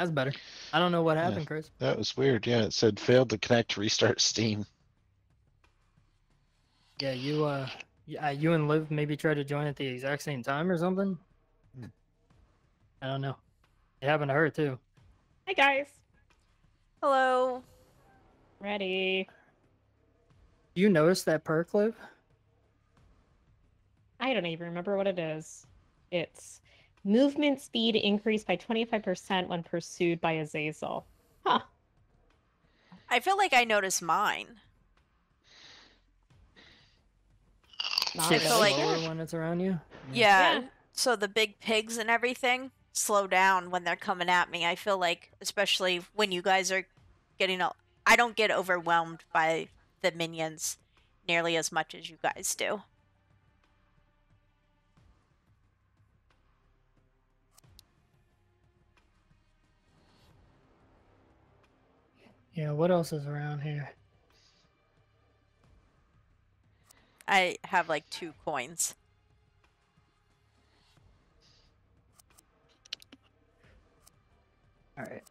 That's better. I don't know what Yeah. happened, Chris. That was weird. Yeah, it said failed to connect, restart Steam. Yeah, you uh, yeah, you and Liv maybe tried to join at the exact same time or something. Hmm. I don't know. It happened to her too. Hi guys. Hello. Ready. Do you notice that perk, Liv? I don't even remember what it is. It's movement speed increased by 25% when pursued by Azazel. Huh. I feel like I noticed mine. Not Shit, feel like- slower when it's around you. Yeah. Yeah. So the big pigs and everything slow down when they're coming at me. I feel like, especially when you guys are getting, a- I don't get overwhelmed by the minions nearly as much as you guys do. Yeah. What else is around here? I have like two coins. All right.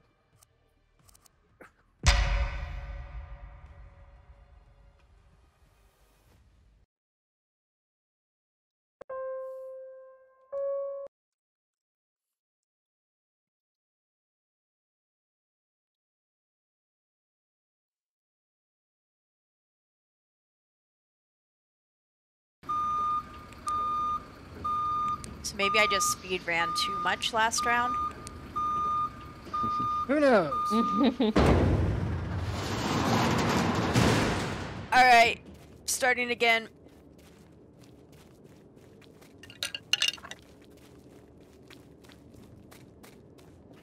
Maybe I just speed ran too much last round. Who knows? All right, starting again.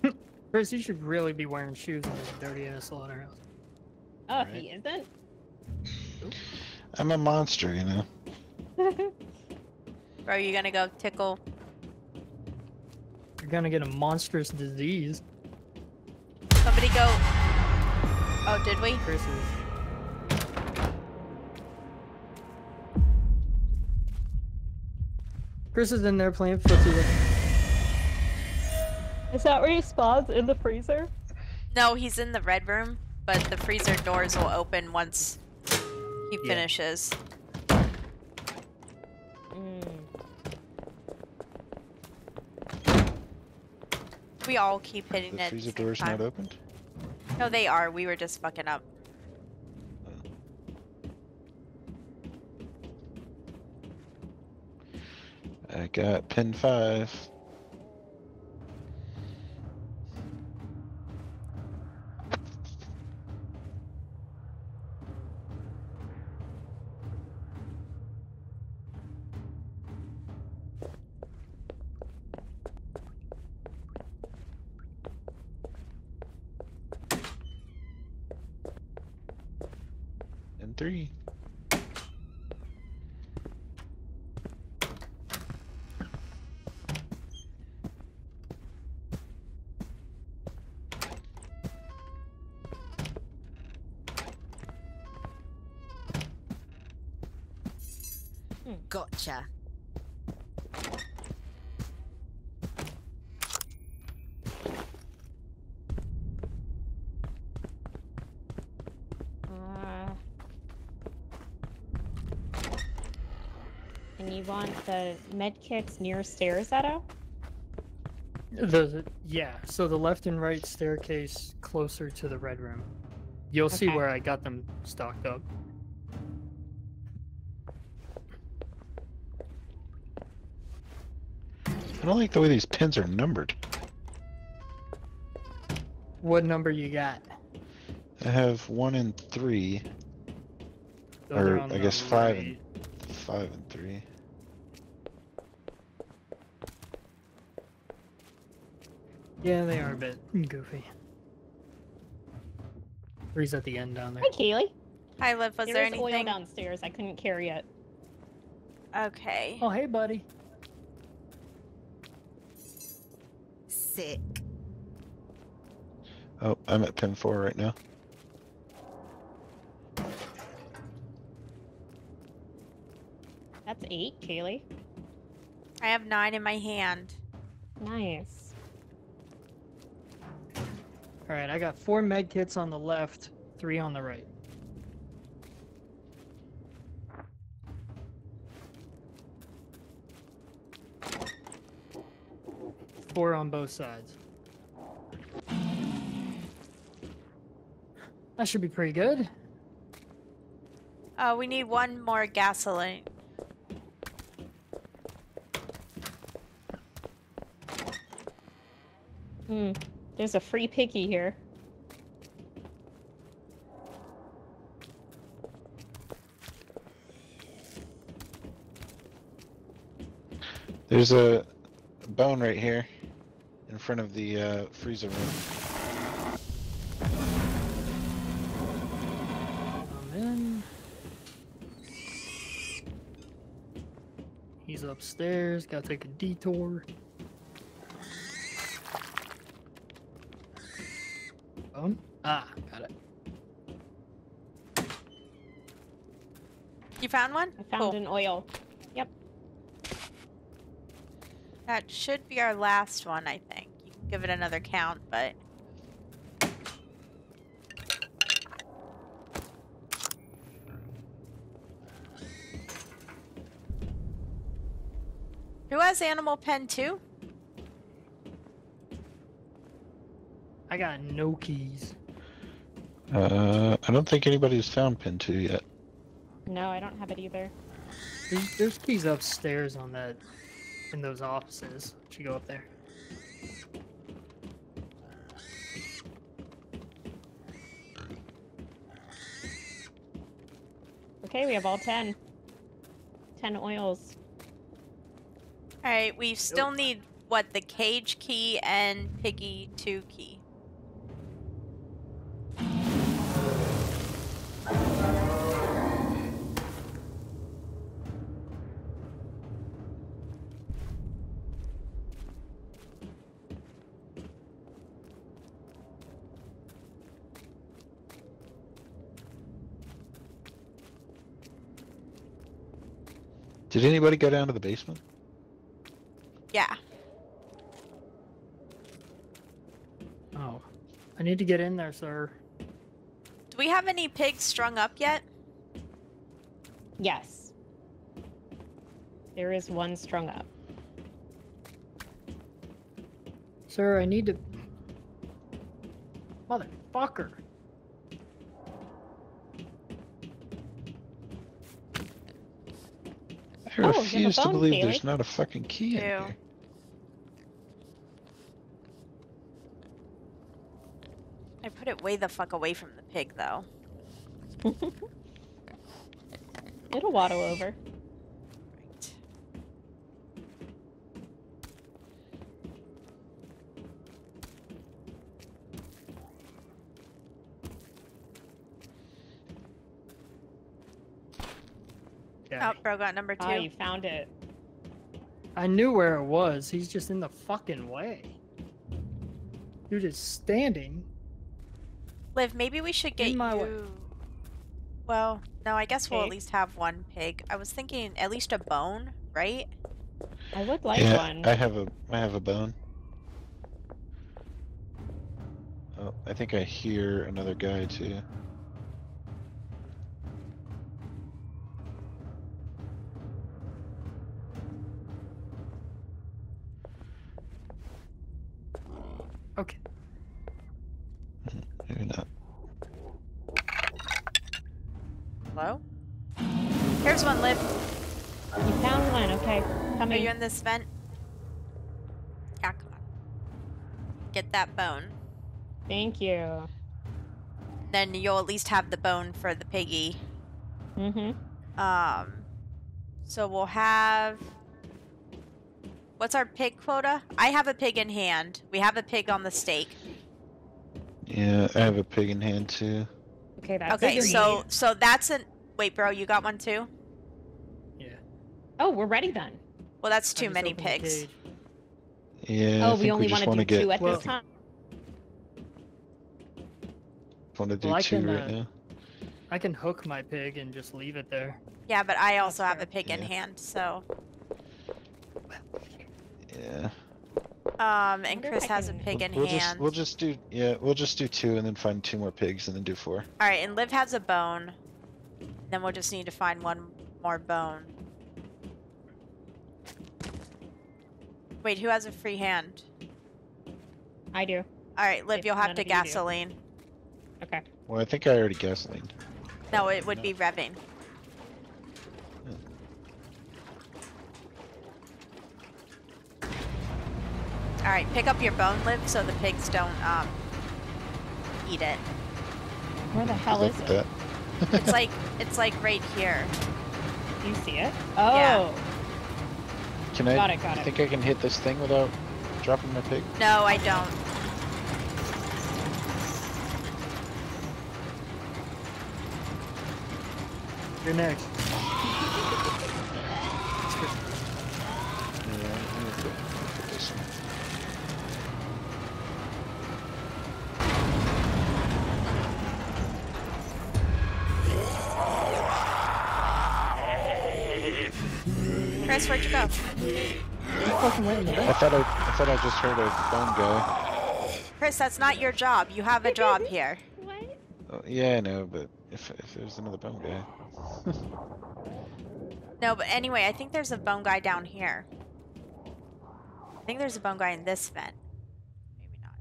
Chris, you should really be wearing shoes in this dirty ass slaughterhouse. Oh, Right. he isn't? I'm a monster, you know. Bro, you gonna go tickle? You're gonna get a monstrous disease. Somebody go. Oh, did we? Chris is. Chris is in there playing footsie. with- Is that where he spawns in the freezer? No, he's in the red room, but the freezer doors will open once he Yeah. finishes. Mm. We all keep hitting The it. at freezer the door's time. not opened. No, they are. We were just fucking up. I got pin five. And three. Gotcha. Uh, and you want the med kits near stairs, Etto? The yeah, so the left and right staircase closer to the red room. You'll see where I got them stocked up. I don't like the way these pins are numbered. What number you got? I have one and three, Those Or, on I the guess five and- five and three. Yeah, they are a bit goofy. Three's at the end down there. Hi, Kaylee. Hi, Liv. Was there there is oil anything? downstairs. I couldn't carry it. Okay. Oh, hey, buddy. Sick. Oh, I'm at pin four right now. That's eight, Kaylee. I have nine in my hand. Nice. All right, I got four med kits on the left, three on the right. Four on both sides. That should be pretty good. Uh, we need one more gasoline. Hmm. There's a free picky here. There's a bone right here in front of the uh, freezer room. Come in. He's upstairs. Gotta take a detour. Bone? Ah, got it. You found one? I found Cool. an oil. Yep. That should be our last one, I think. You can give it another count, but Who has Animal Pen too? I got no keys. Uh, I don't think anybody's found pin two yet. No, I don't have it either. There's, there's keys upstairs on that, in those offices. Should go up there. Okay, we have all 10. 10 oils. Alright, we still need what the cage key and Piggy 2 key. Did anybody go down to the basement? Yeah. Oh. I need to get in there, sir. Do we have any pigs strung up yet? Yes. There is one strung up. Sir, I need to. Motherfucker. I Oh, you have refuse to believe Kaylee. there's not a fucking key in Ew. here. I put it way the fuck away from the pig though. It'll waddle over. Right. Okay. Oh, bro got number two. Ah, you found it. I knew where it was. He's just in the fucking way. You're just standing. Liv, maybe we should get In my you. way. Well, no, I guess we'll at least have one pig. I was thinking at least a bone, right? I would like yeah, one. I have a I have a bone. Oh, I think I hear another guy too. Are in this vent? Yeah, come on. Get that bone. Thank you. Then you'll at least have the bone for the piggy. Mm-hmm. Um, so we'll have. What's our pig quota? I have a pig in hand. We have a pig on the stake. Yeah, I have a pig in hand too. Okay, that's Okay, so so that's an. Wait, bro, you got one too? Yeah. Oh, we're ready then. Well, that's too many pigs. Yeah, oh, we think only we just want to want do to two at Well- this time. want to do Well, I two can, right uh, now. I can hook my pig and just leave it there. Yeah, but I also have a pig in hand, so Yeah. Um, and Chris has a can- pig in we'll hand. just we'll just do yeah we'll just do two and then find two more pigs and then do four. All right, and Liv has a bone. Then we'll just need to find one more bone. Wait, who has a free hand? I do. All right, Liv, If you'll have to of you do. gasoline. Okay. Well, I think I already gasoline. No, it would No. be revving. All right, pick up your bone, Liv, so the pigs don't um eat it. Where the hell is it? It's like it's like right here. You see it? Oh. Yeah. Can I? Got it, got you it. think I can hit this thing without dropping my pig? No, I don't. You're next. I thought I, I thought I just heard a bone guy. Chris, that's not your job. You have a job here. What? Oh, yeah, I know, but if if there's another bone guy, No, but anyway, I think there's a bone guy down here. I think there's a bone guy in this vent. Maybe not.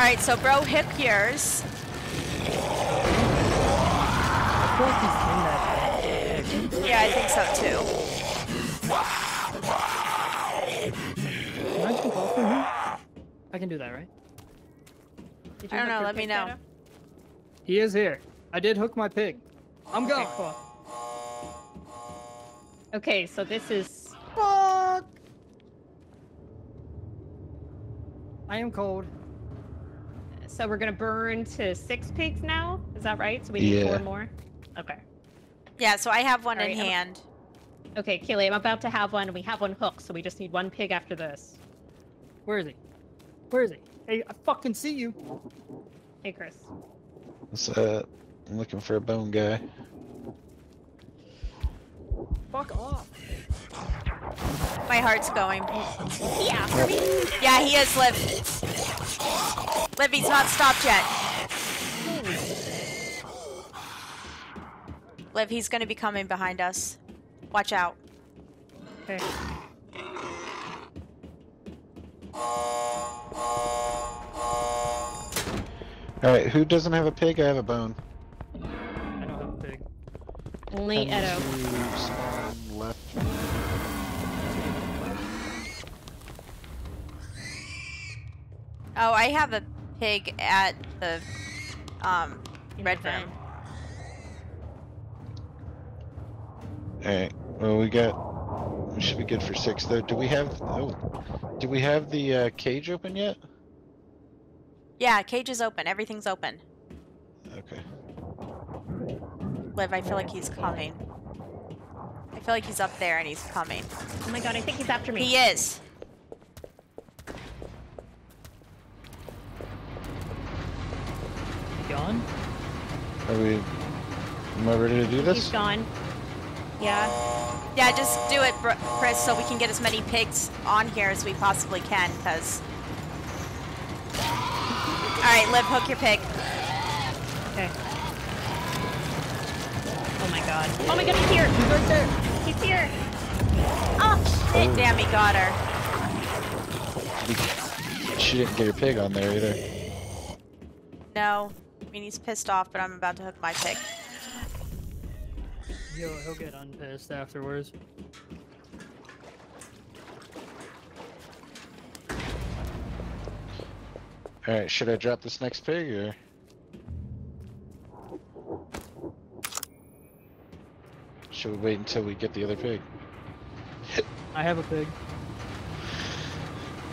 Alright, so bro, hip yours. I feel like he's in that bag. Yeah, I think so too. Can I jump off from him? I can do that, right? Did I don't know, let me know. Shadow? He is here. I did hook my pig. I'm Okay, going. cool. Okay, so this is Fuck! I am cold. So we're gonna burn to six pigs now. Is that right? So we need four more. Okay. Yeah, so I have one in Alright, I'm- hand. Okay, Kaylee, I'm about to have one, and we have one hook, so we just need one pig after this. Where is he? Where is he? Hey, I fucking see you. Hey, Chris. What's up? I'm looking for a bone guy. Fuck off. My heart's going. Yeah. Yeah, he is, Liv. Liv, he's not stopped yet. Liv, he's gonna be coming behind us. Watch out. Okay. All right, who doesn't have a pig? I have a bone. I don't have a pig. Only Etto. to spawn left. Oh, I have a pig at the um red the vent. room. All right. Well, we got. We should be good for six though. Do we have? Oh, do we have the uh, cage open yet? Yeah, cage is open. Everything's open. Okay. Liv, I feel like he's coming. I feel like he's up there and he's coming. Oh my god, I think he's after me. He is. Gone? Are we? Am I ready to do He's this? gone. Yeah. Yeah, just do it, Chris, so we can get as many pigs on here as we possibly can, because... Alright, Liv, hook your pig. Okay. Oh my god. Oh my god, he's here! He's right there. He's here! Oh, shit, oh. damn, he got her. She didn't get her pig on there either. No. I mean, he's pissed off, but I'm about to hook my pig. He'll, he'll get unpissed afterwards. All right. Should I drop this next pig or? Should we wait until we get the other pig? I have a pig.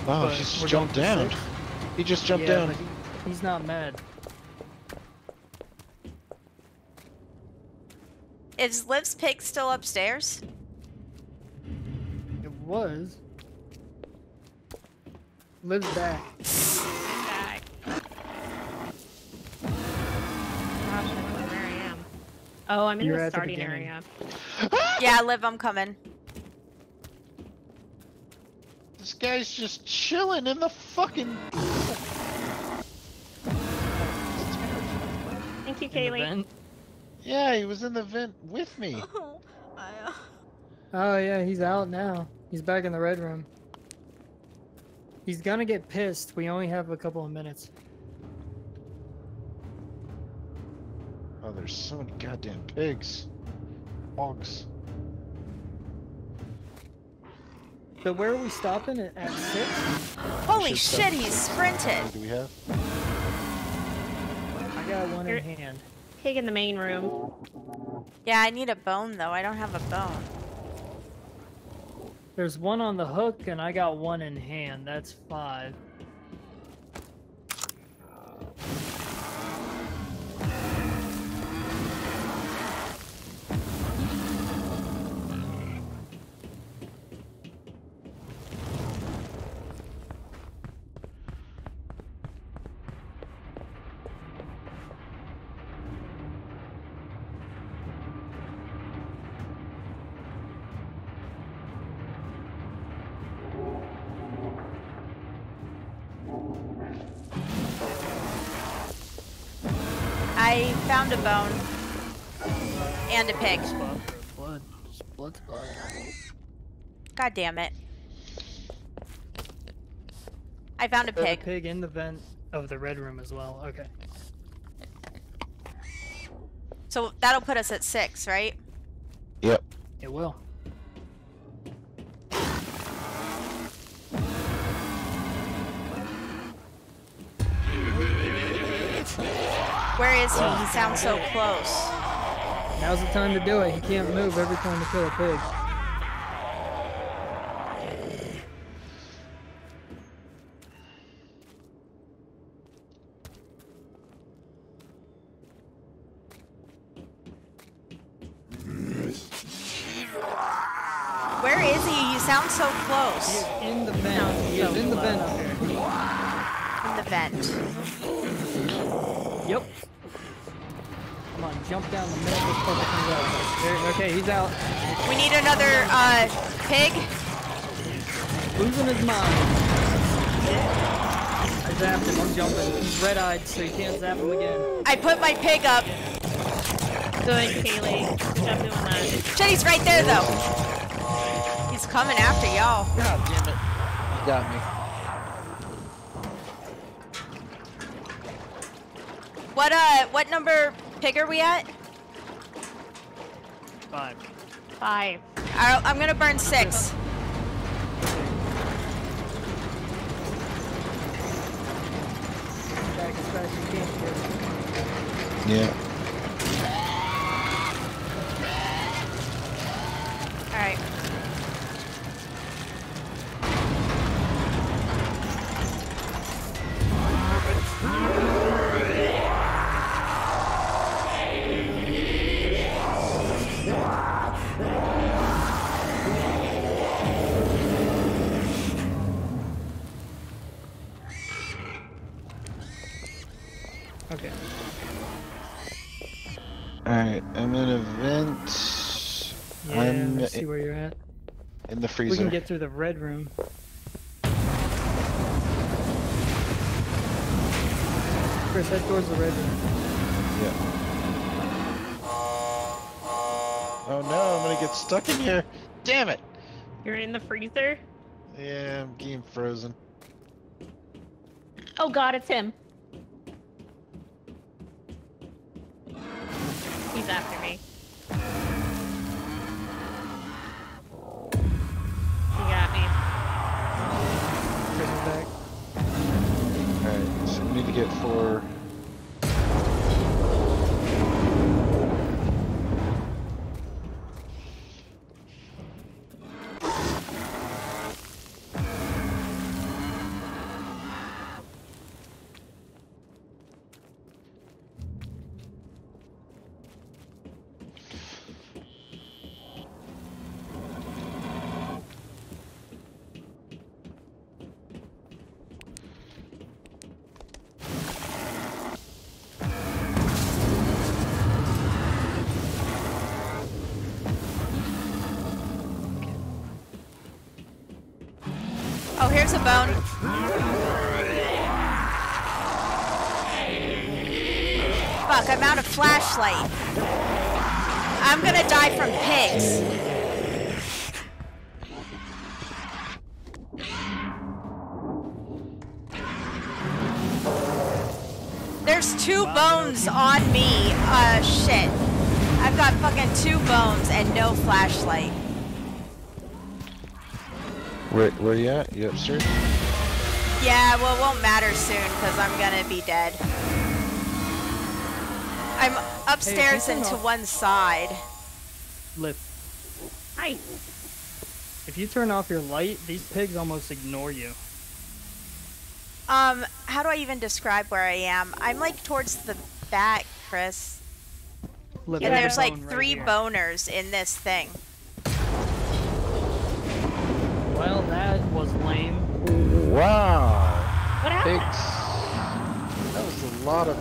Wow, But he just jumped down. He just jumped yeah, down. but he- he's not mad. Is Liv's pig still upstairs? It was. Liv's back. back. Gosh, where I am. Oh, I'm in You're the starting the area. yeah, Liv, I'm coming. This guy's just chilling in the fucking. Thank you, Kaylee vent. Yeah, he was in the vent with me. Oh, uh, oh yeah, he's out now. He's back in the red room. He's gonna get pissed. We only have a couple of minutes. Oh, there's so many goddamn pigs. Hogs. So where are we stopping at, at six? Holy shit, stop. he sprinted. What do we have? I got one Here- in hand. Pig in the main room. Yeah, I need a bone though. I don't have a bone. There's one on the hook, and I got one in hand. That's five. Bone and a pig. Blood. Just blood. God damn it. I found a There's pig. a pig in the vent of the red room as well. Okay. So that'll put us at six, right? Yep. It will. Where is he? He sounds so close. Now's the time to do it. He can't move every time to kill a pig. Where is he? You sound so close. is in the vent. He is in the vent. In the vent. Yep. Come on, jump down the minute this puppet comes out. There, okay, he's out. We need another uh pig. Losing his mind. I zapped him. I'm jumping. He's red-eyed, so you can't zap him again. I put my pig up. Good, Kaylee. Good job doing that. Shit, he's right there though. He's coming after y'all. God damn it. He got me. What uh what number pig are we at? Five. Five. I, I'm gonna burn six. Back as fast as you can. kid. Yeah. In the We can get through the red room. Chris, head towards the red room. Yeah. Oh no, I'm gonna get stuck in here. Damn it! You're in the freezer? Yeah, I'm getting frozen. Oh god, it's him. He's after me. A bone. Fuck, I'm out of flashlight. I'm gonna die from pigs. There's two bones on me. Uh, shit. I've got fucking two bones and no flashlight. Where, where you at? You upstairs? Yeah, well, it won't matter soon because I'm gonna be dead. I'm upstairs turn and to one side. Liv, Hi. if you turn off your light, these pigs almost ignore you. Um, how do I even describe where I am? I'm like towards the back, Chris. Liv, And there's like bone right three boners in this thing. Well, that was lame. Wow. What happened? Pigs. That was a lot of.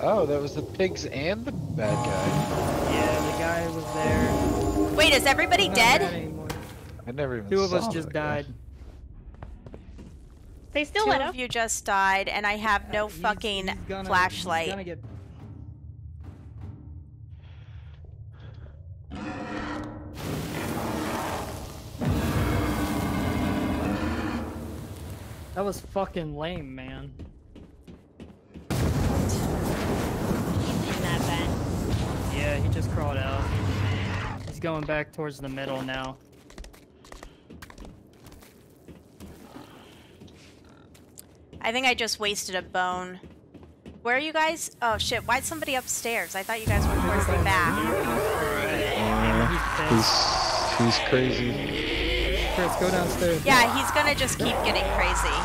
Oh, that was the pigs and the bad guy. Yeah, the guy was there. Wait, is everybody Not bad dead? I never even. Two of us just that guy. died. They still Two let of up. you just died, and I have no He's- fucking he's gonna- he's flashlight. That was fucking lame, man. in that vent. Yeah, he just crawled out. He's going back towards the middle now. I think I just wasted a bone. Where are you guys? Oh shit, why'd somebody upstairs? I thought you guys were towards the back. Uh, He's he's he's crazy. Pissed. Chris, go downstairs. Yeah, he's gonna just keep getting crazy.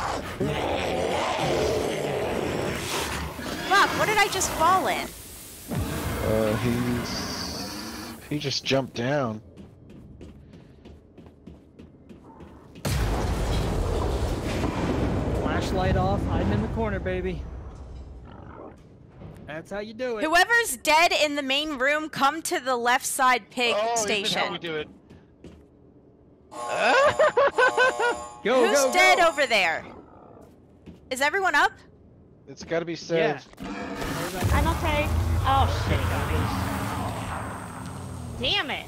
Fuck, what did I just fall in? Uh, he's he just jumped down. Flashlight off, hiding in the corner, baby. That's how you do it. Whoever's dead in the main room, come to the left side pig station. do it. Go, Who's go, dead go. over there? Is everyone up? It's got to be Yeah. saved. I'm okay. Oh shit. Damn it.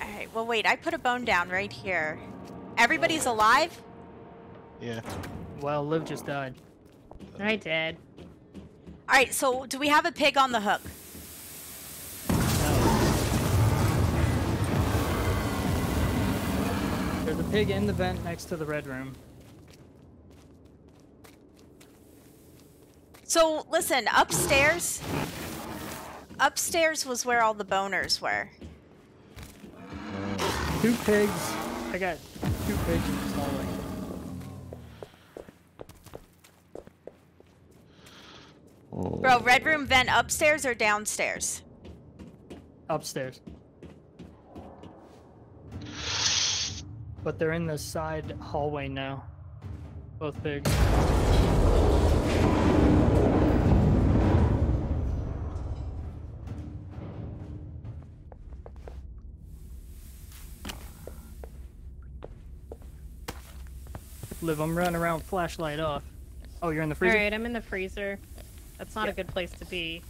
Alright, well wait, I put a bone down right here. Everybody's alive? Yeah. Well, Liv just died. I did. Alright, so do we have a pig on the hook? Pig in the vent next to the red room. So listen, upstairs. Upstairs was where all the boners were. Two pigs. I got two pigs in this hallway. Oh. Bro, red room vent upstairs or downstairs? Upstairs. But they're in the side hallway now. Both pigs. Liv, I'm running around flashlight off. Oh, you're in the freezer? Alright, I'm in the freezer. That's not Yeah. a good place to be.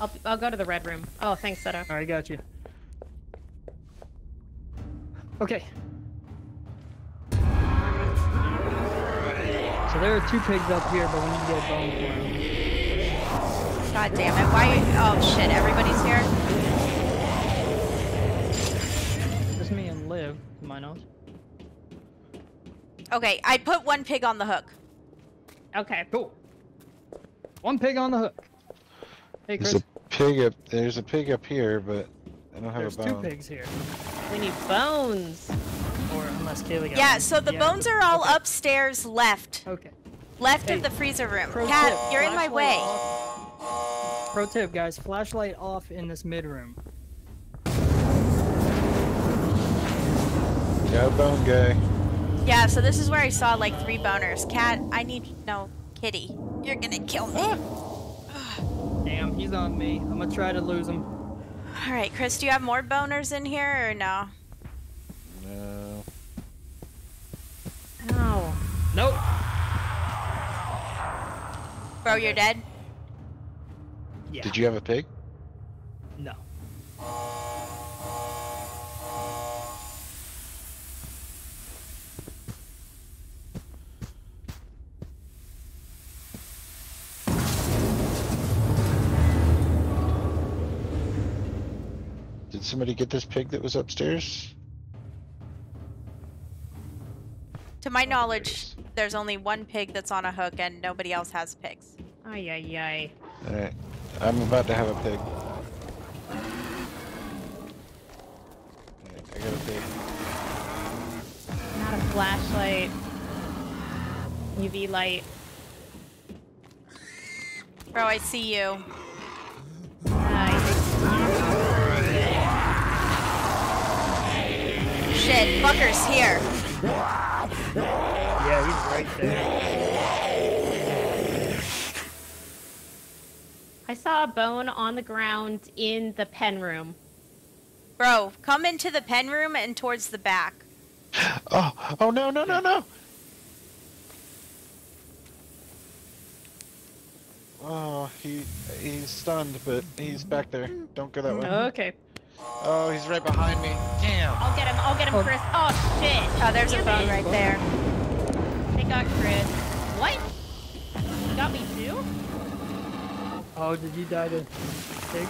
I'll, I'll go to the red room. Oh, thanks, Seta. Alright, got you. Okay. So there are two pigs up here, but we need to get a bone for them. God damn it. Why oh shit, everybody's here? Just me and Liv, to my knowledge. Okay, I put one pig on the hook. Okay. Cool. One pig on the hook. Hey, Chris. There's Chris. a pig up. There's a pig up here, but I don't have There's a two pigs here. We need bones. Or unless Kaylee got Yeah, one. so the Yeah. bones are all Okay. upstairs left. Okay. Left Hey, of the freezer room. Pro Cat, tip, you're in my way. off. Pro tip, guys, flashlight off in this mid room. Got bone guy. Yeah, so this is where I saw like three boners. Cat, I need no kitty. You're gonna kill me. Damn, he's on me. I'm gonna try to lose him. All right, Chris, do you have more boners in here or no? No. Bro, you're dead? Yeah. Did you have a pig? No. Did somebody get this pig that was upstairs? To my Oh, knowledge, is. there's only one pig that's on a hook and nobody else has pigs. Ay, ay, ay. Alright. I'm about to have a pig. Alright, I got a pig. Not a flashlight. UV light. Bro, I see you. Nice. Shit, fucker's here. Yeah, he's right there. I saw a bone on the ground in the pen room. Bro, come into the pen room and towards the back. Oh, oh no, no, no, no! Oh, he he's stunned, but he's back there. Don't go that way. Okay. Oh, he's right behind me. Damn. I'll get him. I'll get him, Oh. Chris. Oh, shit. Oh, there's a Damn bone it. right there. They got Chris. What? You got me too? Oh, did you die to pig?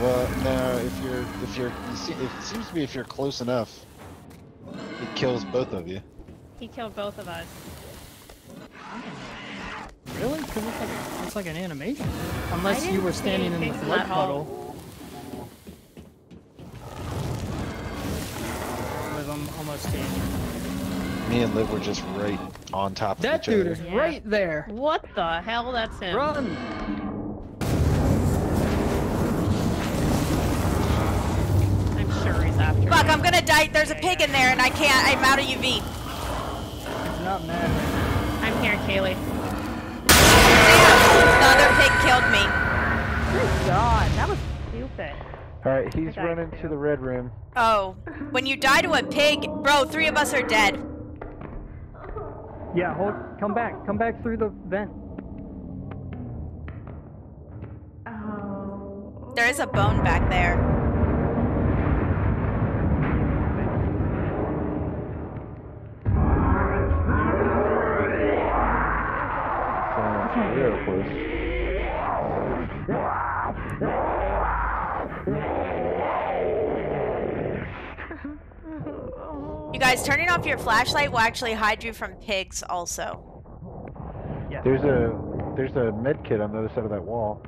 Well, no, if you're if you're you see, it seems to be if you're close enough, it kills both of you. He killed both of us. Really? 'Cause it's like, it's like an animation. Unless you were standing in the pigs blood that hole. puddle. Almost standing. Me and Liv were just right on top of That each dude other. is Yeah. right there. What the hell? That's him. Run! I'm sure he's after Fuck, me. I'm gonna die. There's a pig in there and I can't. I'm out of UV. It's not mad. I'm here, Kaylee. Damn, the other pig killed me. Good God, that was stupid. All right, he's running to the red room. Oh, when you die to a pig, bro, three of us are dead. Yeah, hold. Come back. Come back through the vent. Oh. There is a bone back there. So, real guys, turning off your flashlight will actually hide you from pigs also. Yeah. There's a there's a med kit on the other side of that wall.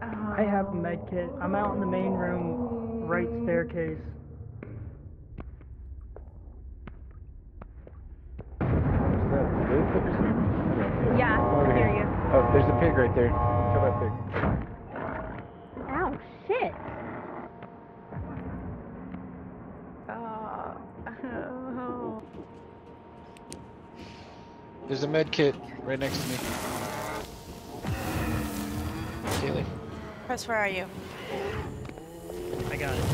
I have a med kit. I'm out in the main room, right staircase. Is that Liv that was here? Okay, Yeah, over I hear you. Oh, there's a pig right there. Kill that pig. Ow, shit. Uh, There's a med kit right next to me. Kaylee. Chris, where are you? I got it.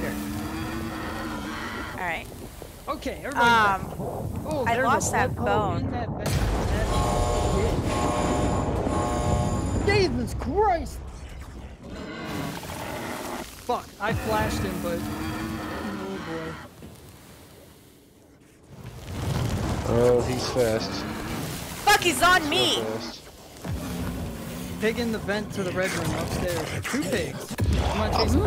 Here. Alright. Okay, everybody. Um, oh, I lost that blood bone. in that vent. That. Jesus Christ! Fuck, I flashed him, but oh boy. Oh, he's fast. fuck, he's on So me! fast. Pig in the vent to the red room upstairs. Two pigs. I'm gonna chase them.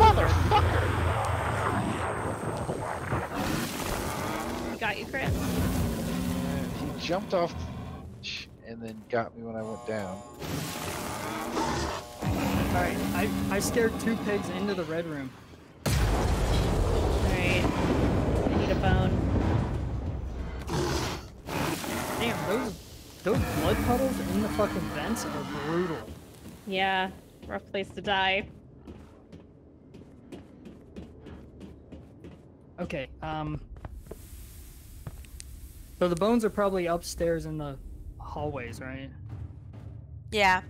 You got you, Chris? And he jumped off and then got me when I went down. Alright, I, I scared two pigs into the red room. Those blood puddles in the fucking vents are brutal. Yeah, rough place to die. Okay, um. So the bones are probably upstairs in the hallways, right? Yeah.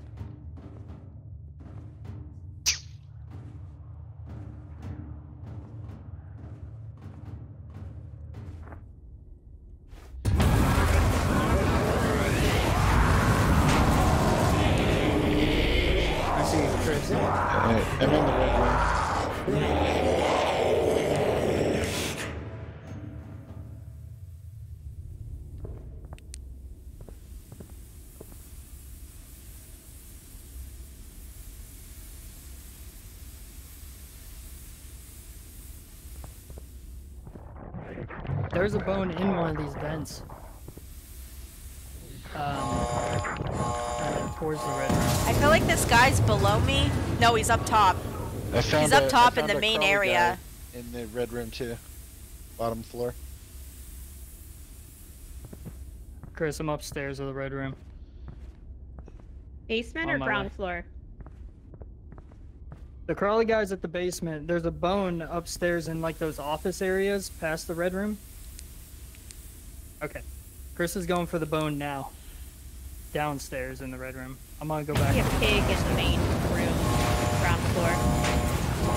There's a bone in one of these vents. Um, towards the red. I feel like this guy's below me. No, he's up top. I found up a- I top in found the main area. In the red room too. Bottom floor. Chris, I'm upstairs of the red room. Basement On or ground way. floor? The crawly guy's at the basement. There's a bone upstairs in like those office areas past the red room. Okay. Chris is going for the bone now. Downstairs in the red room. I'm gonna go back. See a to the- pig in the main room, ground floor.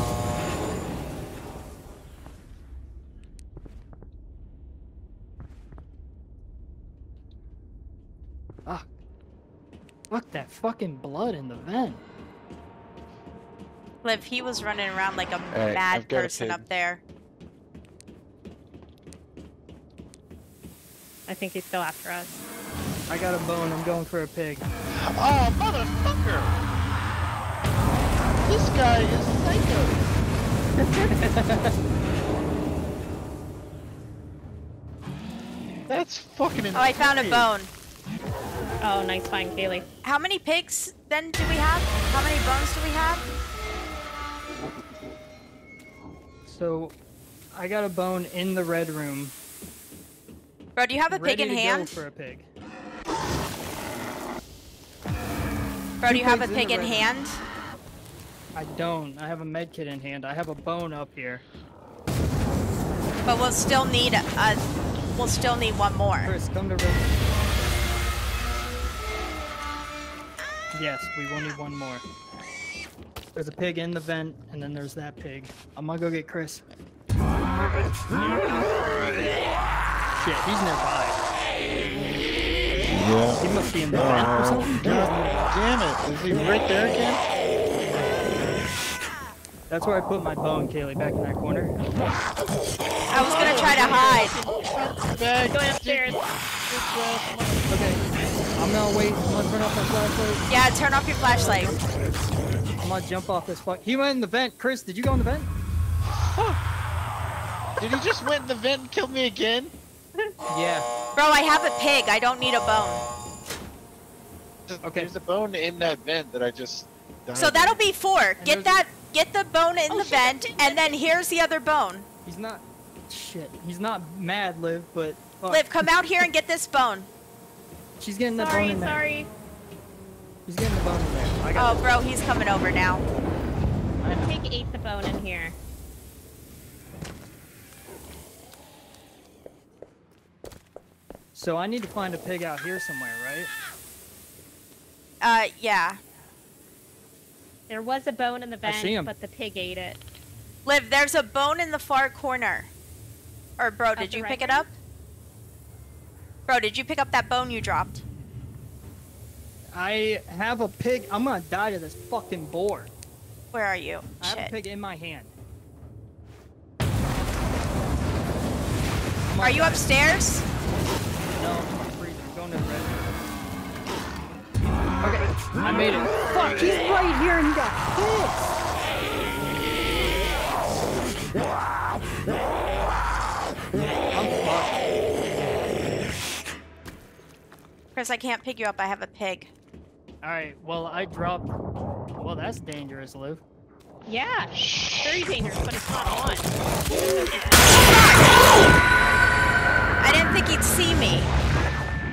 Ah. Fuck that fucking blood in the vent. Liv, he was running around like a Alright, mad I've a person up there. I think he's still after us. I got a bone. I'm going for a pig. Oh, motherfucker! This guy is psycho. That's fucking insane. Oh, I found a bone. Oh, nice find, Kaylee. How many pigs then do we have? How many bones do we have? So, I got a bone in the red room. Bro, do you have a pig in hand? for a pig. Bro, do you have a pigs in pig in hand? I don't. I have a med kit in hand. I have a bone up here. But we'll still need a. We'll still need one more. Chris, come to red. Yes, we will need one more. There's a pig in the vent, and then there's that pig. I'm gonna go get Chris. Shit, he's nearby. Yeah. He must be in the vent or something. God damn it. Is he right there again? That's where I put my bone, Kaylee, back in that corner. I was gonna try to hide. Going upstairs. Okay, I'm gonna wait. I'm gonna turn off my flashlight. Yeah, turn off your flashlight. I'm gonna jump off this fuck. He went in the vent. Chris, did you go in the vent? Did he just went in the vent and kill me again? Yeah. Bro, I have a pig. I don't need a bone. Okay. There's a bone in that vent that I just. So that'll in. be four. Get there's- that. Get the bone in Oh, the shit, vent, and then here's the other bone. He's not. Shit. He's not mad, Liv, but. Fuck. Liv, come out here and get this bone. She's getting that bone Sorry, in there. sorry. He's getting the bone in there. I got Oh, bro, he's coming over now. it. I. Pig ate the bone in here. So I need to find a pig out here somewhere, right? Uh, yeah. There was a bone in the I vent, but the pig ate it. Liv, there's a bone in the far corner. Or, bro, did you pick it up? Bro, did you pick up that bone you dropped? I have a pig. I'm gonna die to this fucking boar. Where are you? I have a pig in my hand. Are you upstairs? No, I'm in the freezer. I'm going to the red room. Okay, I made it. Fuck, he's right here and he got pissed. I'm fucked. Chris, I can't pick you up. I have a pig. Alright, well, I dropped. Well, that's dangerous, Liv. Yeah, very dangerous, but it's not on. Oh, I didn't think he'd see me.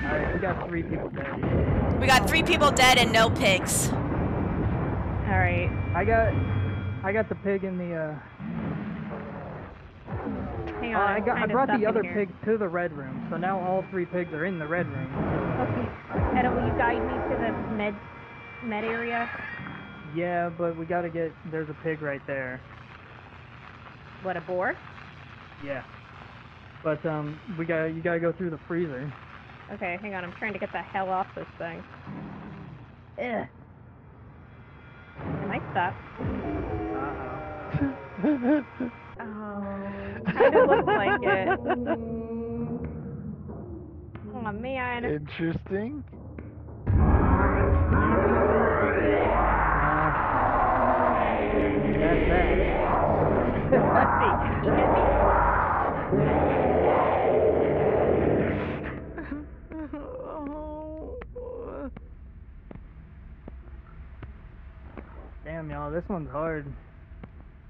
Alright, we got three people dead. We got three people dead and no pigs. All right. I got. I got the pig in the, uh. Hang uh, on. I I'm got. I brought the other here. pig to the red room, so now all three pigs are in the red room. Okay. Etto, will you guide me to the med med area? Yeah, but we gotta get. There's a pig right there. What a boar. Yeah. But um, we got you gotta go through the freezer. Okay, hang on. I'm trying to get the hell off this thing. Ugh. Am I stuck? kind of looks like it. Oh man. Interesting. That's that. Let's see. Damn, y'all, this one's hard.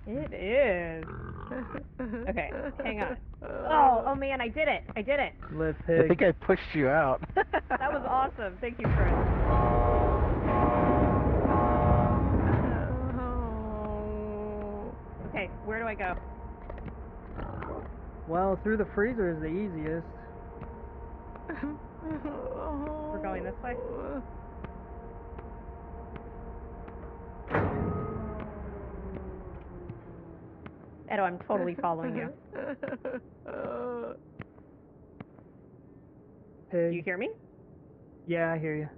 It is. Okay, hang on. Oh, oh, oh man, I did it. I did it. Live I think I pushed you out. That was awesome. Thank you, Chris. Okay, where do I go? Well, through the freezer is the easiest. We're going this way. Etto, I'm totally following you. Do you hear me? Yeah, I hear you.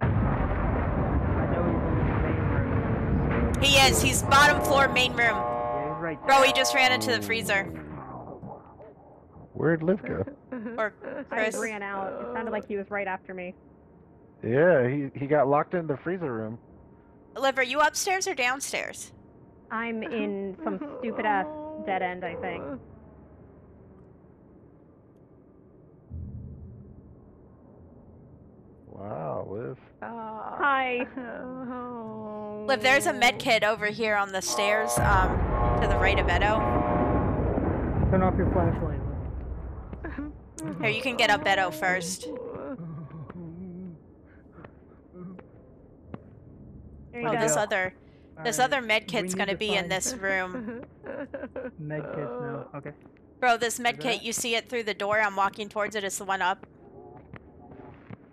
I know he's in the main room. He is. He's bottom floor, main room. Yeah, he's right Bro, there. he just ran into the freezer. Where'd Liv go? Or I Chris. just ran out. It sounded like he was right after me. Yeah, he he got locked in the freezer room. Liv, are you upstairs or downstairs? I'm in some stupid ass dead end, I think. Wow, Liv. Hi. Liv, there's a med kit over here on the stairs, um, to the right of Etto. Turn off your flashlight. Here, you can get up Etto first. There you Oh, go. this other, this Alright, other med kit's gonna to be in this room. Med kits now. Okay. Bro, this med that? kit, you see it through the door. I'm walking towards it. It's the one up.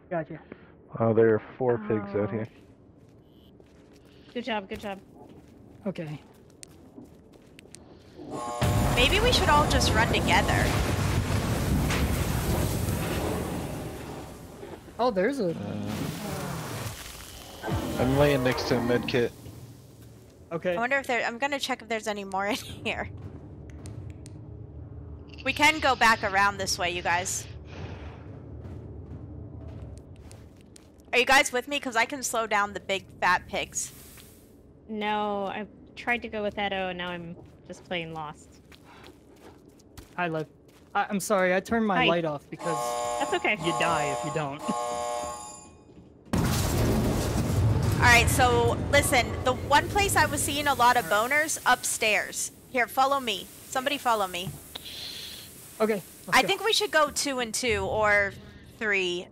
Gotcha. Oh, there are four pigs out oh. here. Good job, good job. Okay. Maybe we should all just run together. Oh, there's a. Uh, I'm laying next to a med kit. Okay. I wonder if there. I'm gonna check if there's any more in here. We can go back around this way, you guys. Are you guys with me? Because I can slow down the big fat pigs. No, I tried to go with Etto and now I'm just playing Lost. Hi, Liv. I- I'm sorry, I turned my Hi. light off because That's okay. you die if you don't. Alright, so listen, the one place I was seeing a lot of boners upstairs. Here, follow me. Somebody follow me. Okay. I go. think we should go two and two or three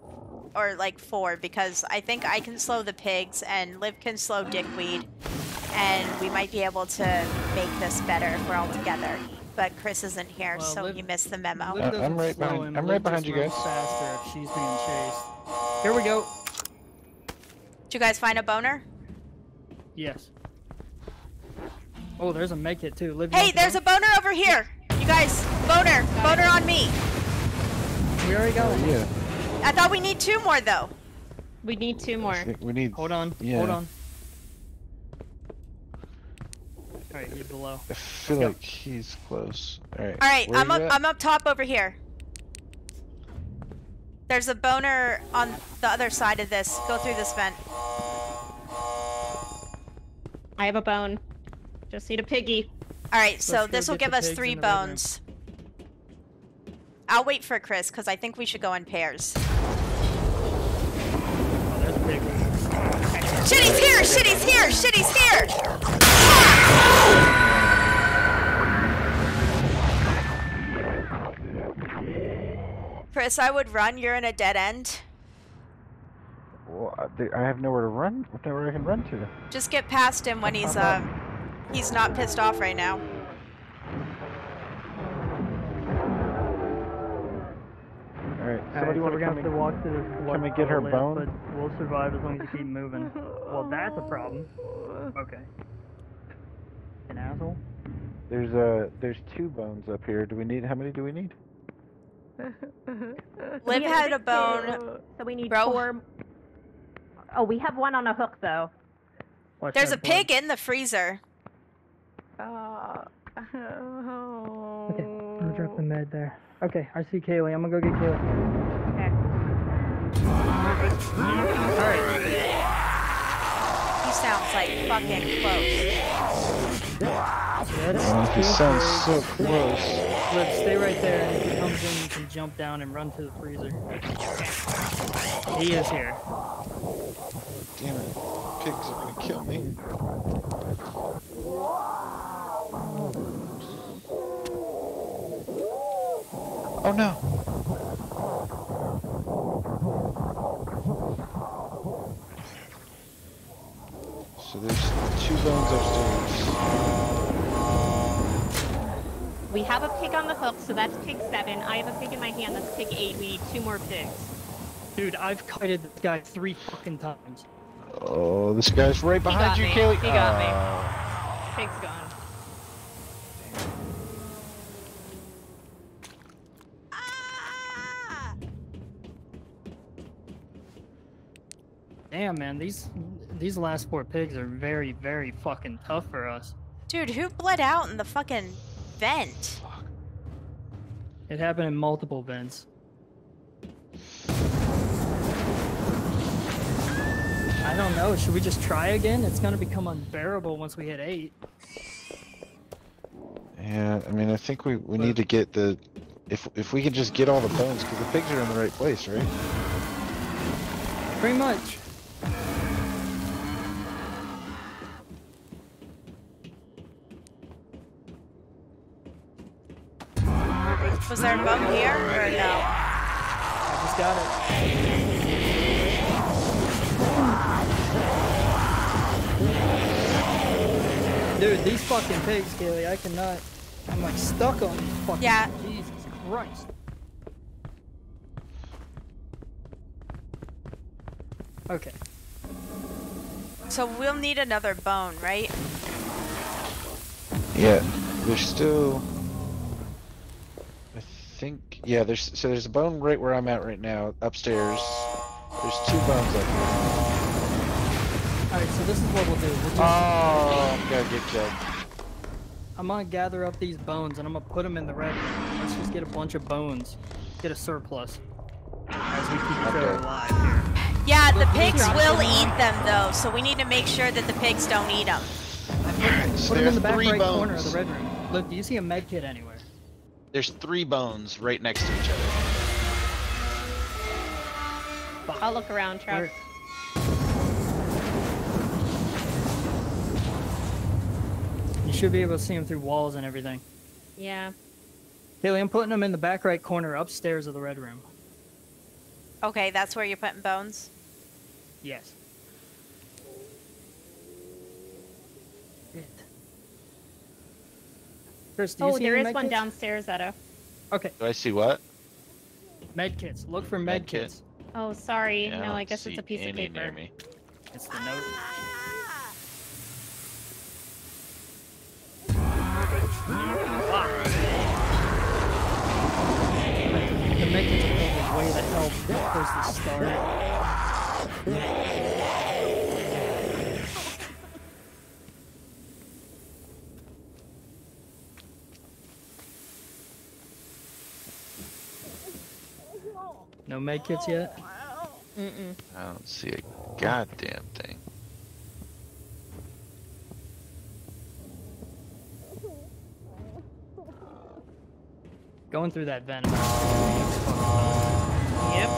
or like four because I think I can slow the pigs and Liv can slow dickweed and we might be able to make this better if we're all together. But Chris isn't here, Well, so Liv- you missed the memo. Uh, I'm right behind- him, I'm Liv right behind you runs guys. Faster if she's being chased. Here we go. Did you guys find a boner? Yes. Oh, there's a make it too. Liv, you Hey, there's go? a boner over here! You guys, boner! Boner on me! We already got one. Yeah. I thought we need two more though. We need two more. We need. Hold on. Yeah. Hold on. Alright, you're below. I feel like he's close. All right. Alright, I'm up at? I'm up top over here. There's a boner on the other side of this. Go through this vent. I have a bone. Just need a piggy. Alright, so this will give us three in the red room. bones. I'll wait for Chris, because I think we should go in pairs. Oh, there's a pig. Shit, he's here! Shit, he's here! Shit, he's here! Chris, I would run. You're in a dead end. Well, I- have nowhere to run. Nowhere I can run to. Just get past him when he's uh he's not pissed off right now. All right. Alright, Somebody so want we're to gonna have to walk to this can we get her bone? But we'll survive as long as you keep moving. Well, that's a problem. Okay. An asshole. There's uh there's two bones up here. Do we need how many do we need? Liv Yeah, had a bone. So we need Bro. four. Oh, we have one on a hook though. Watch There's a that pig in the freezer. Oh. Okay, I'm gonna drop the med there. Okay, I see Kaylee. I'm gonna go get Kaylee. Okay. Alright. He sounds like fucking close. That's he sounds so close. Liv, stay right there, and if he comes in, you can jump down and run to the freezer. He is here. Damn it. Pigs are gonna kill me. Oh no. There's two bones upstairs. We have a pig on the hook, so that's pig seven. I have a pig in my hand, that's pig eight. We need two more pigs. Dude, I've kited this guy three fucking times. Oh, this guy's right behind got you, me. Kaylee. He got me. Oh. Pig's gone. Ah! Damn, man, these these last four pigs are very, very fucking tough for us. Dude, who bled out in the fucking vent? It happened in multiple vents. I don't know. Should we just try again? It's gonna become unbearable once we hit eight. Yeah, I mean, I think we, we need to get the if if we can just get all the bones because the pigs are in the right place, right? Pretty much. Was there a bum here or no? I just got it. Dude, these fucking pigs, Kaylee, I cannot. I'm like stuck on these fucking. Yeah. Jesus Christ. Okay. So we'll need another bone, right? Yeah, there's still. I think yeah, there's so there's a bone right where I'm at right now upstairs. There's two bones up here. Alright, so this is what we'll do. We'll just, Oh, I'm gonna get killed. I'm gonna gather up these bones and I'm gonna put them in the red room. Let's just get a bunch of bones. Get a surplus. As we keep each other Okay. alive here. Yeah, the pigs will eat them though, so we need to make sure that the pigs don't eat them. So Put them in the back three right corner of the red room. Look, do you see a med kit anywhere? There's three bones right next to each other. I'll look around, Trev. Where? You should be able to see them through walls and everything. Yeah. Haley, I'm putting them in the back right corner upstairs of the red room. Okay, that's where you're putting bones. Yes. Shit. Chris, do you Oh, see there any is med one kits? downstairs, Etto. Okay, Do I see what? med kits. Look for med, Med kit. kits. Oh, sorry. Yeah, no, I guess it's a piece of any paper. near me. It's the note. The med kits are probably way the hell supposed to start. No med kits yet? Mm-mm. I don't see a goddamn thing. Going through that vent. Yep.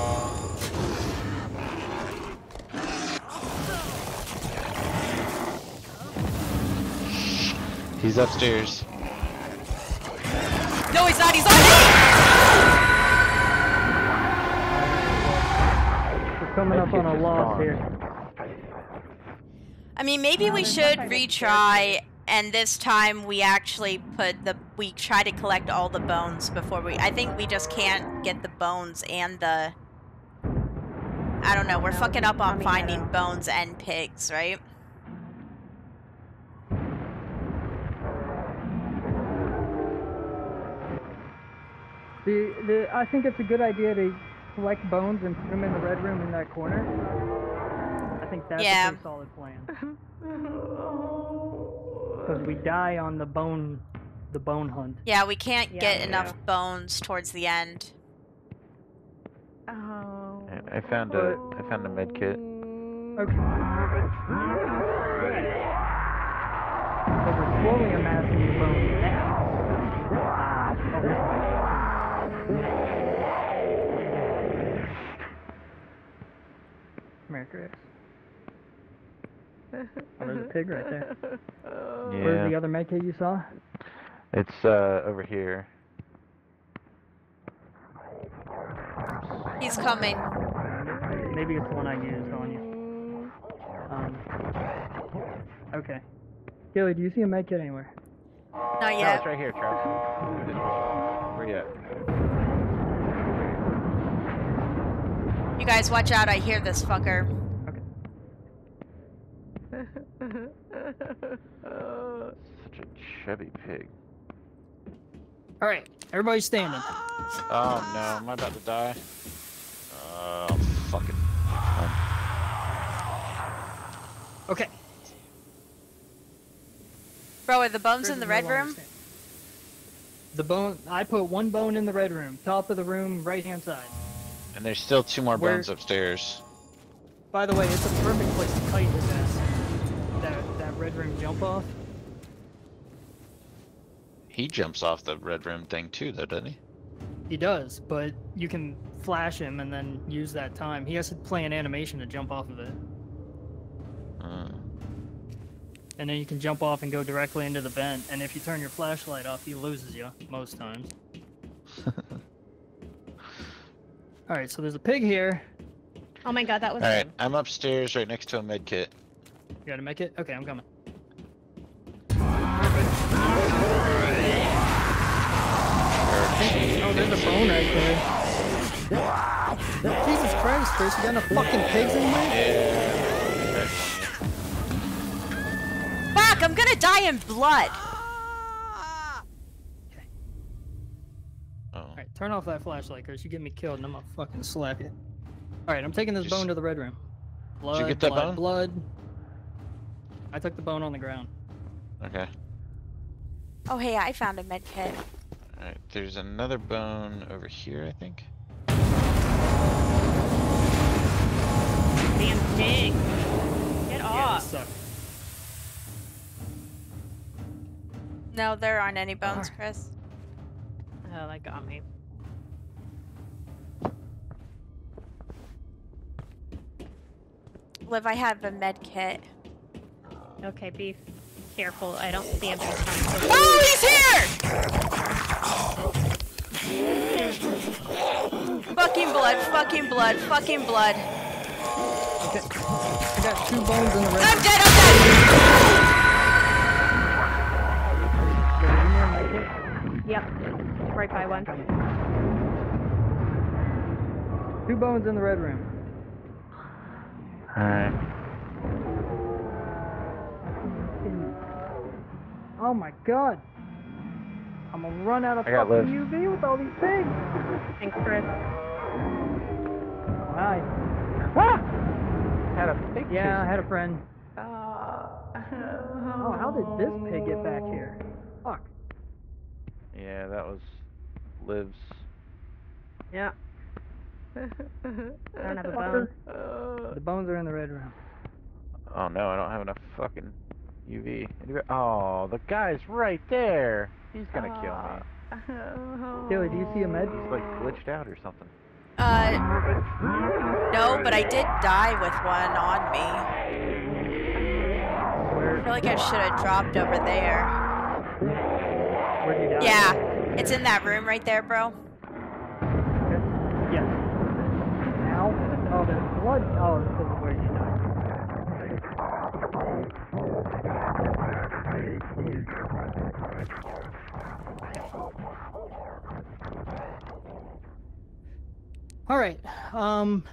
He's upstairs. No, he's not. He's on me. Coming up on a loss here. I mean, maybe we should retry, and this time we actually put the we try to collect all the bones before we. I think we just can't get the bones and the. I don't know. We're fucking up on finding bones and pigs, right? The, the, I think it's a good idea to collect bones and put them in the red room in that corner. I think that's Yeah. a pretty solid plan. Because we die on the bone, the bone hunt. Yeah, we can't Yeah, get we enough bones towards the end. Oh. I- I found a I found a med kit. Okay. So we're slowly amassing the bones now. Ah, Come Chris. Oh, there's a pig right there. Where's the other medkit you saw? it's uh over here. He's coming. Maybe it's the one I used on you. Um, okay. Gilly, do you see a medkit anywhere? Not No, yet. it's right here, Travis. Where you at? You guys watch out, I hear this fucker. Okay. Such a chubby pig. All right, everybody standing. Oh no, am I about to die? Oh, fucking. Okay. Bro, are the bones in the red room? standing. The bone. I put one bone in the red room, top of the room, right hand side. And there's still two more Where- bones upstairs. By the way, it's a perfect place to kite his ass. That that red room jump off. He jumps off the red room thing too, though, doesn't he? He does, but you can flash him and then use that time. He has to play an animation to jump off of it, Uh, and then you can jump off and go directly into the vent. And if you turn your flashlight off, he loses you most times. All right, so there's a pig here. Oh my god, that was All right, him. I'm upstairs right next to a med kit. You gotta make it. Okay, I'm coming. Oh, there's a bone right there. Jesus Christ, Chris, you got enough fucking pigs in there? Fuck, I'm gonna die in blood. Oh, Alright, turn off that flashlight, Chris. You get me killed and I'm gonna fucking slap you. Alright, I'm taking this Just- bone to the red room. Blood, get that blood, bone? blood. I took the bone on the ground. okay. Oh, hey, I found a med kit. All right, there's another bone over here, I think. Damn pig. Get off. this sucked. No, there aren't any bones, Alright. Chris. Oh, that got me. Liv, I have a med kit. Okay, be careful. I don't see him. but he's coming close. Oh, he's here! fucking blood, fucking blood, fucking blood. Okay. I got two bones in the red I'm dead, I'm dead! Yeah, give me a medkit. Yep. Right by one. Two bones in the red room. All right. Oh my god. I'm gonna run out of I got fucking Liv. UV with all these pigs. Thanks, Chris. Hi. Ah! Had a pig. Yeah, I had a friend. Oh, how did this pig get back here? Fuck. Yeah, that was Liv's. Yeah. I don't have a Fucker. bone. The bones are in the red room. Oh no, I don't have enough fucking UV. Oh, the guy's right there. He's gonna kill me. Tilly, do you see a med? He's like glitched out or something. Uh, no, but I did die with one on me. I feel like I should have dropped over there. Where'd you die? Yeah, it's in that room right there, bro. Okay. Yes. Now? Blood. Oh, because of where you died. All right. Um.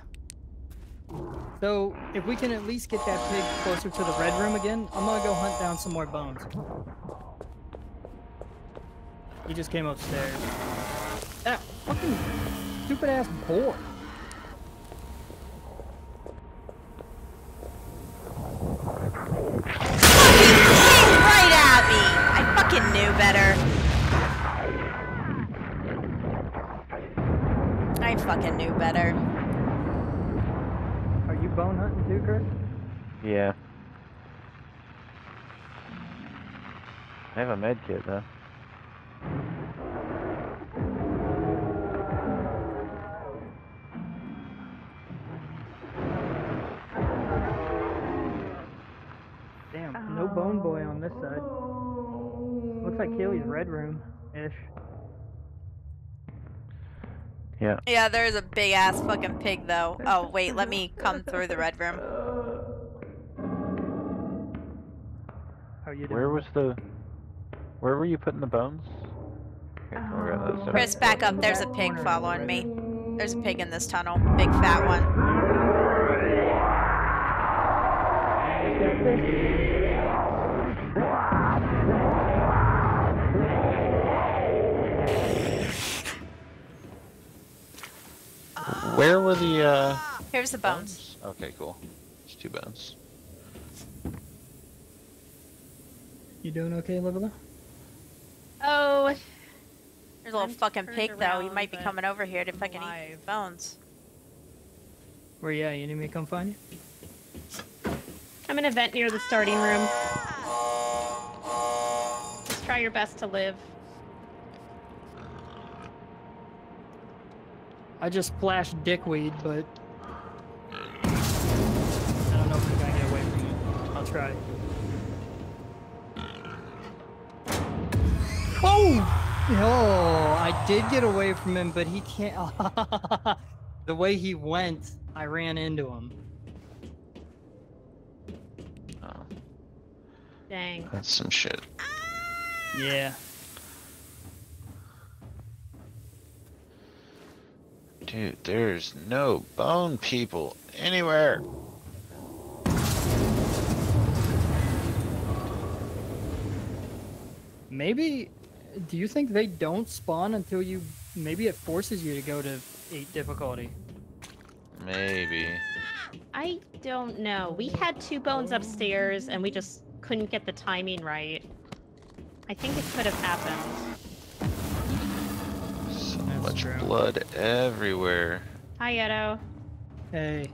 So if we can at least get that pig closer to the red room again, I'm gonna go hunt down some more bones. He just came upstairs. That fucking stupid ass boar. Yeah. I have a med kit though. Damn, no bone boy on this side. Looks like Kaylee's red room ish. Yeah. Yeah, there's a big ass fucking pig though. Oh wait, let me come through the red room. How you doing? Where was the? Where were you putting the bones? Okay, so we're on that side. Chris, back up. There's a pig following me. There's a pig in this tunnel. Big fat one. Where were the uh? Here's the bones. Okay, cool. It's two bones. You doing okay, Livilla? Oh, There's a little I'm fucking turned pig though. He might be coming over here to fucking eat alive. these bones. Where you at? You need me to come find you? I'm in a vent near the starting room. Just try your best to live. I just flashed dickweed, but I don't know if we're gonna get away from it. I'll try. Oh! Oh, I did get away from him, but he can't. the way he went, I ran into him. Oh, Dang. that's some shit. Yeah. Dude, there's no bone people anywhere. Maybe. Do you think they don't spawn until you? Maybe it forces you to go to eight difficulty. Maybe. I don't know. We had two bones upstairs and we just couldn't get the timing right. I think it could have happened. So That's much true. blood everywhere. Hi, Etto. Hey.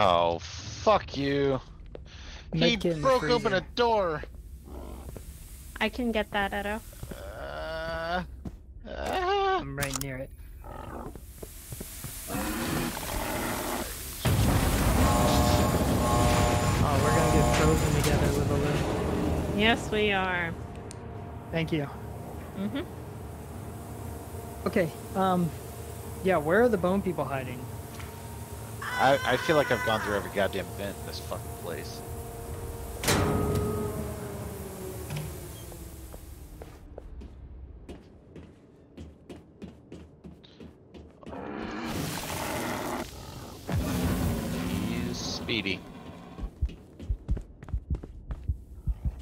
Oh, fuck you. He Medkit in the broke open a door. I can get that, Etto. Uh, ah. I'm right near it. Oh, we're gonna get frozen together with a little. Yes, we are. Thank you. Mm-hmm. Okay. Um. Yeah. Where are the bone people hiding? I, I feel like I've gone through every goddamn vent in this fucking place. Speedy.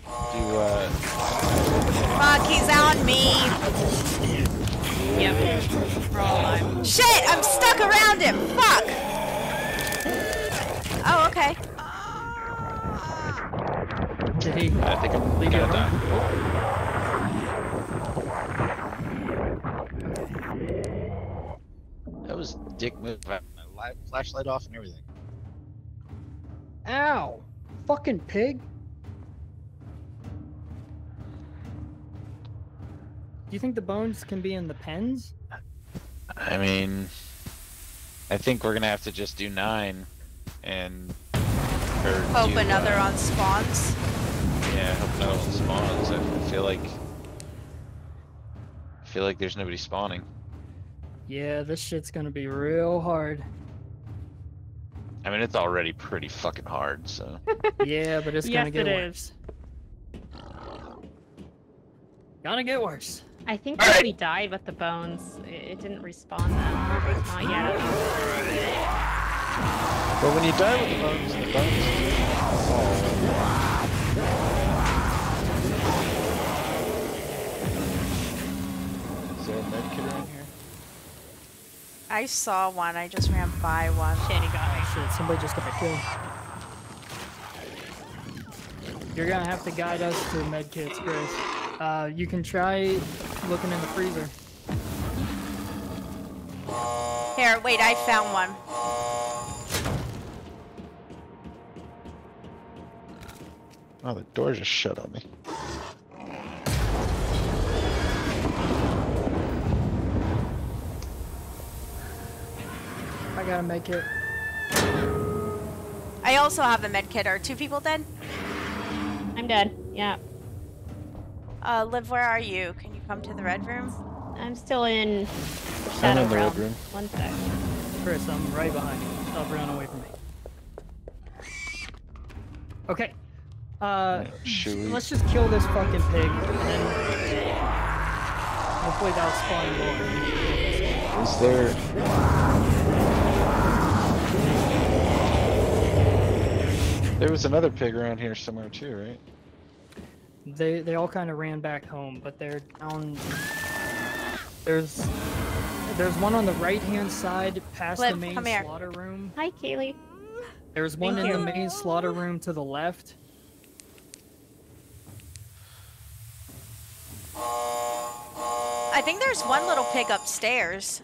Uh Fuck, he's on me. Yep. Shit, I'm stuck around him. Fuck. Oh, okay. Did he? I think I'm Leave gonna alone? die. That was a dick move. I had my light, flashlight off and everything. Ow! Fucking pig. Do you think the bones can be in the pens? I mean, I think we're gonna have to just do nine, and or Hope do, another uh, on spawns. Yeah, hope another one spawns. I feel like I feel like there's nobody spawning. Yeah, this shit's gonna be real hard. I mean, it's already pretty fucking hard. So Yeah, but it's gonna get it worse. Gonna get worse. I think All that right. we died with the bones. It, it didn't respawn then. Not yet. But when you die with the bones, the bones fall. I saw one. I just ran by one. Shit, he got me. Oh, shit, somebody just got killed. You're gonna have to guide us to medkits, Chris. Uh, you can try looking in the freezer. Here, wait, I found one. Oh, the door just shut on me. I gotta make it. I also have a med kit. Are two people dead? I'm dead. Yeah. Uh, Liv, where are you? Can you come to the red room? I'm still in I'm in the Realm. red room. One sec. Chris, I'm right behind you. Stop running away from me. Okay. Uh, Should let's just kill this fucking pig, and then hopefully that'll spawn more. Is there? There was another pig around here somewhere too, right? They they all kind of ran back home, but they're down. There's there's one on the right hand side past the main come here. slaughter room. Hi, Kaylee. There's one Thank in you. the main slaughter room to the left. I think there's one little pig upstairs.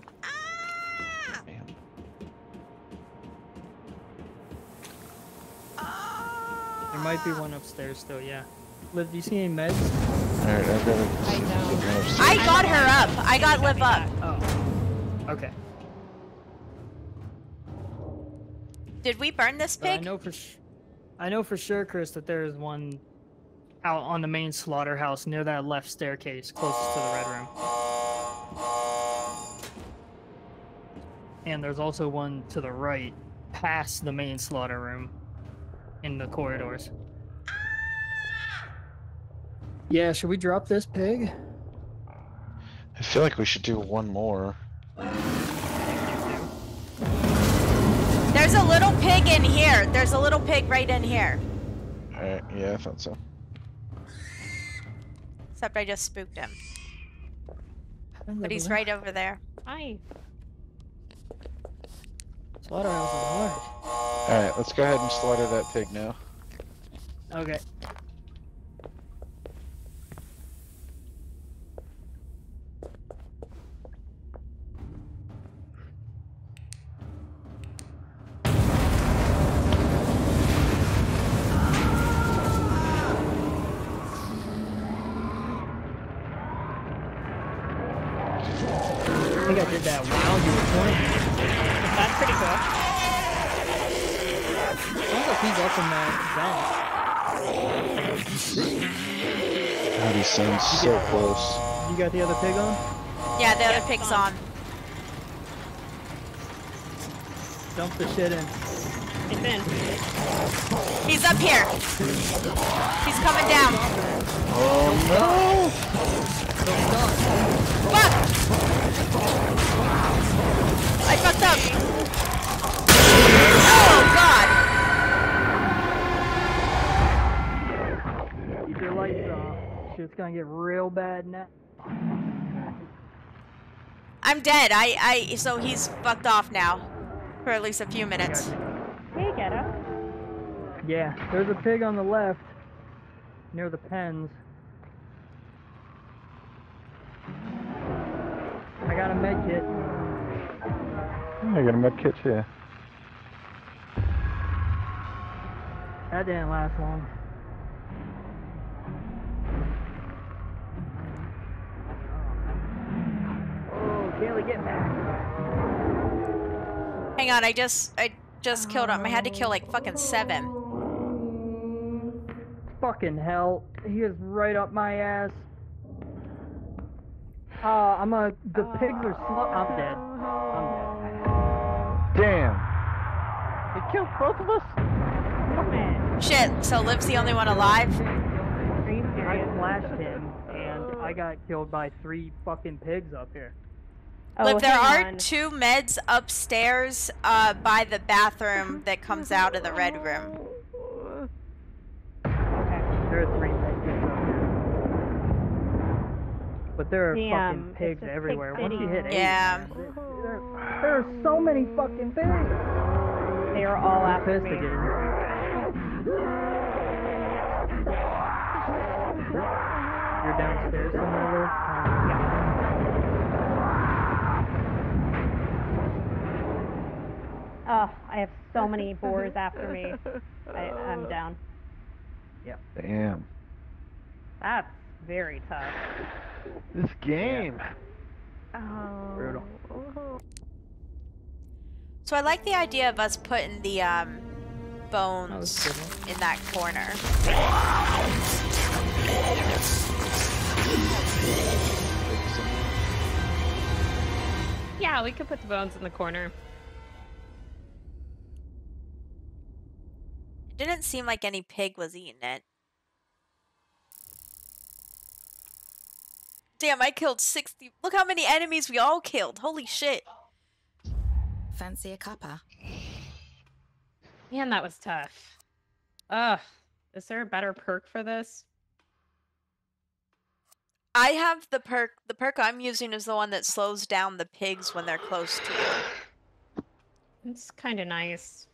Might be one upstairs still. Yeah. Liv, do you see any meds? Alright, I've got to. I don't. I got her up. I got Liv up. Oh. Okay. Did we burn this But I know for sh- I know for sure, Chris, that there is one out on the main slaughterhouse near that left staircase closest to the red room. And there's also one to the right, past the main slaughter room, in the corridors. Yeah, should we drop this pig? I feel like we should do one more. There's a little pig in here. There's a little pig right in here. Alright, yeah, I thought so. Except I just spooked him. But But he's right over there. Hi. Slaughterhouse is hard. Alright, let's go ahead and slaughter that pig now. Okay. Dump the shit in. It's in. He's up here. He's coming down. Oh no! Fuck! I fucked up. Oh god! Keep your lights off. Shit's gonna get real bad now. I'm dead. I I so he's fucked off now. For at least a few minutes. Hey, Ghetto. Yeah, there's a pig on the left, near the pens. I got a med kit. Oh, I got a med kit too. That didn't last long. Oh, Kaylee, get back. Hang on, I just I just killed him. I had to kill like fucking seven. Fucking hell. He is right up my ass. Uh, I'm a. The pigs are slow. I'm dead. I'm dead. Damn! It killed both of us? Man, Shit, so Liv's the only one alive? I serious? flashed him, and I got killed by three fucking pigs up here. Oh, Liv, there are on. two meds upstairs uh, by the bathroom that comes out of the red room. There are three pigs up. But there are Damn, fucking pigs just Pig everywhere. Once you hit eight, Yeah. man, they're- they're- There are so many fucking pigs. They are all after Pissed me. again. You're downstairs somewhere. Um, Oh, I have so many boars after me. I, I'm down. Yep. Damn. That's very tough. This game. Oh. Brutal. So I like the idea of us putting the um bones a good one. in that corner. Yeah, we could put the bones in the corner. Didn't seem like any pig was eating it. Damn, I killed 60. Look how many enemies we all killed. Holy shit. Fancy a cuppa? Man, that was tough. Ugh. Is there a better perk for this? I have the perk. The perk I'm using is the one that slows down the pigs when they're close to you. It's kind of nice.